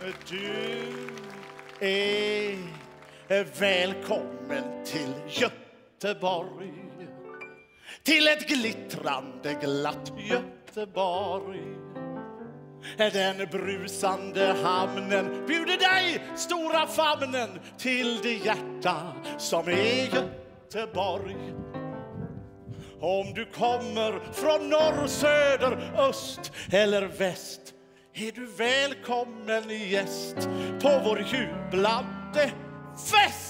Du är välkommen till Göteborg. Till ett glittrande glatt Göteborg. Den brusande hamnen bjuder dig, stora famnen, till det hjärta som är Göteborg. Om du kommer från norr, söder, öst eller väst är du välkommen gäst på vår jublande fest.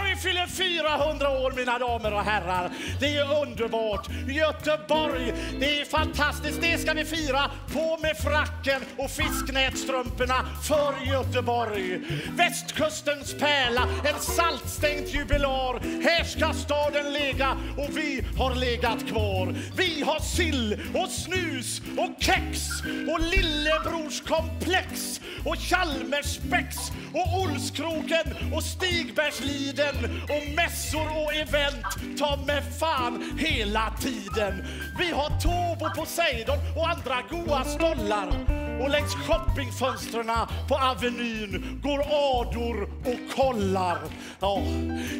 Göteborg fyller 400 år, mina damer och herrar. Det är underbart. Göteborg, det är fantastiskt. Det ska vi fira. På med fracken och fisknätstrumporna för Göteborg. Västkustens pärla, en saltstänkt jubilar. Här ska staden ligga och vi har legat kvar. Vi har sill och snus och kex och lillebrorskomplex och Chalmersspex och Olskroken och Stigbergsliden och mässor och event ta med fan hela tiden. Vi har Tobo, Poseidon och andra goa stollar och längs shoppingfönstren på Avenyn går Ador och kollar. Ja.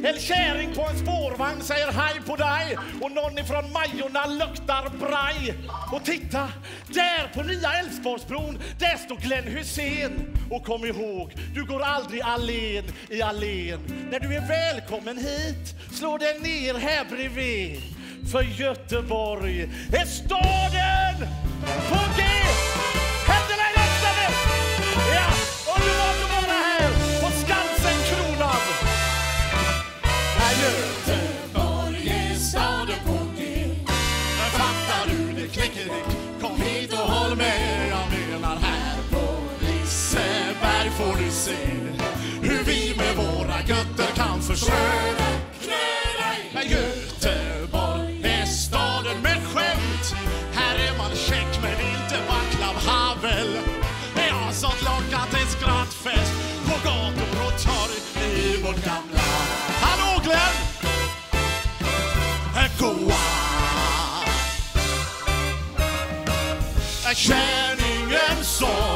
En kärring på en spårvagn säger hej på dig och någon ifrån Majorna luktar braj. Och titta, där på nya Älvsborgsbron, där står Glenn Hussein. Och kom ihåg, du går aldrig allen i allén. När du är välkommen hit, slå dig ner här bredvid. För Göteborg är staden på du? Kom hit och håll med. Jag menar här på Liseberg får du se hur vi med våra götter kan försöka Men Göteborg är staden med skämt. Här är man check men inte Vaclav Havel. Jag har sånt alltså lockat till skrattfest på gator och torg i vårt gamla... Hallå Glenn! Goa! Jag känner ingen sorg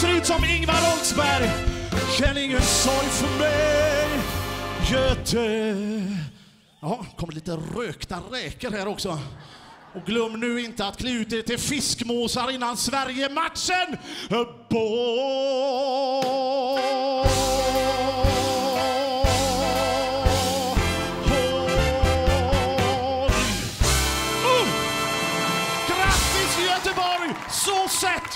ser ut som Ingvar Oldsberg. Känn ingen sorg för mig, Göte. Ja, kommer lite rökta räkor här också. Och glöm nu inte att klä ut er till fiskmåsar innan Sverige-matchen oh! Grattis Göteborg! Så sett